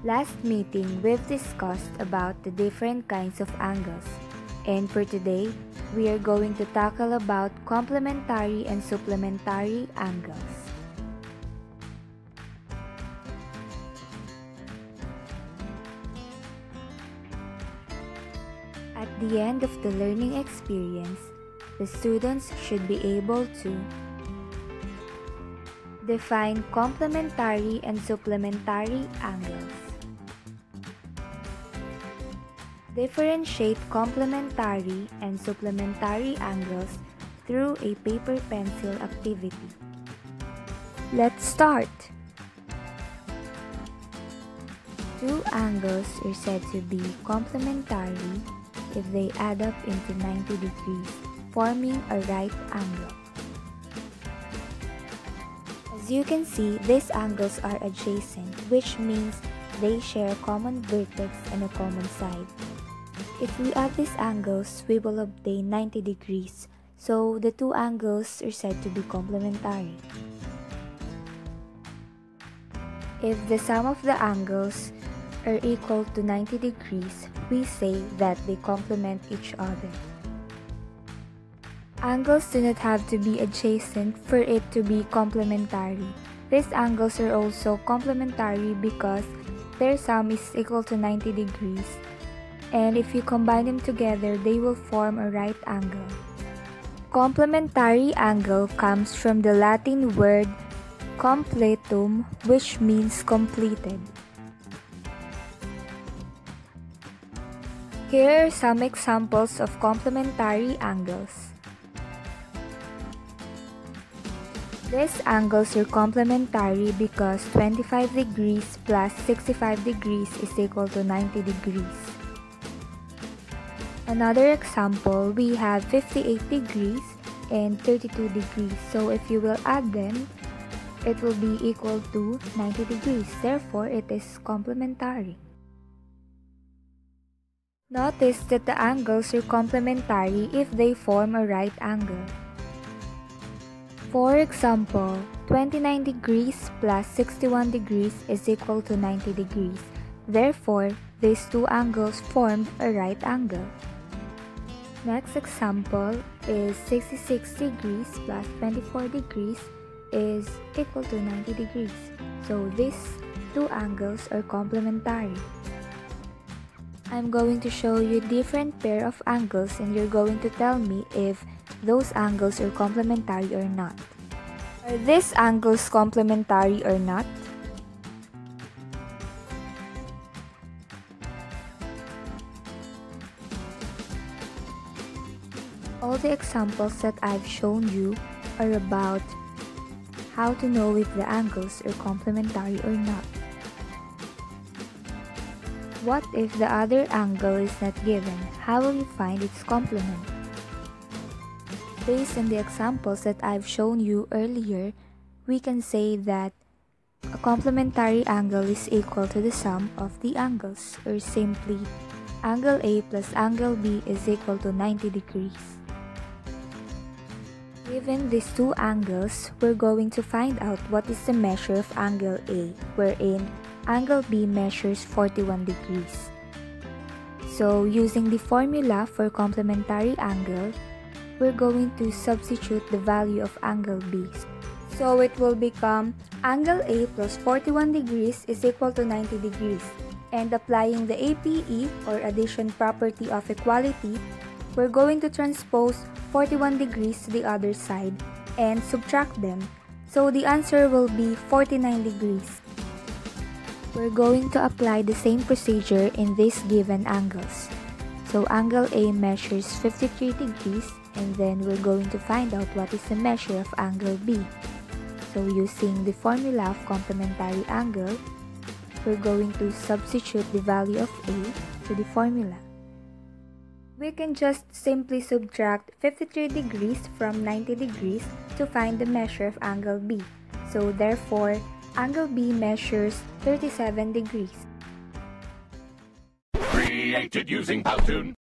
Last meeting, we've discussed about the different kinds of angles. And for today, we are going to tackle about complementary and supplementary angles. At the end of the learning experience, the students should be able to define complementary and supplementary angles, differentiate complementary and supplementary angles through a paper pencil activity. Let's start! Two angles are said to be complementary if they add up into 90 degrees, forming a right angle. As you can see, these angles are adjacent, which means they share a common vertex and a common side. If we add these angles, we will obtain 90 degrees, so the two angles are said to be complementary. If the sum of the angles are equal to 90 degrees, we say that they complement each other. Angles do not have to be adjacent for it to be complementary. These angles are also complementary because their sum is equal to 90 degrees, and if you combine them together, they will form a right angle. Complementary angle comes from the Latin word completum, which means completed. Here are some examples of complementary angles. These angles are complementary because 25 degrees plus 65 degrees is equal to 90 degrees. Another example, we have 58 degrees and 32 degrees. So if you will add them, it will be equal to 90 degrees. Therefore, it is complementary. Notice that the angles are complementary if they form a right angle. For example, 29 degrees plus 61 degrees is equal to 90 degrees. Therefore, these two angles formed a right angle. Next example is 66 degrees plus 24 degrees is equal to 90 degrees. So these two angles are complementary. I'm going to show you different pair of angles and you're going to tell me if those angles are complementary or not. Are these angles complementary or not? All the examples that I've shown you are about how to know if the angles are complementary or not. What if the other angle is not given? How will you find its complement? Based on the examples that I've shown you earlier, we can say that a complementary angle is equal to the sum of the angles, or simply, angle A plus angle B is equal to 90 degrees. Given these two angles, we're going to find out what is the measure of angle A, wherein angle B measures 41 degrees. So using the formula for complementary angle, we're going to substitute the value of angle B. So it will become angle A plus 41 degrees is equal to 90 degrees. And applying the APE or addition property of equality, we're going to transpose 41 degrees to the other side and subtract them. So the answer will be 49 degrees. We're going to apply the same procedure in these given angles. So angle A measures 53 degrees and then we're going to find out what is the measure of angle B. So using the formula of complementary angle, we're going to substitute the value of A to the formula. We can just simply subtract 53 degrees from 90 degrees to find the measure of angle B. So therefore, Angle B measures 37 degrees. Created using Powtoon.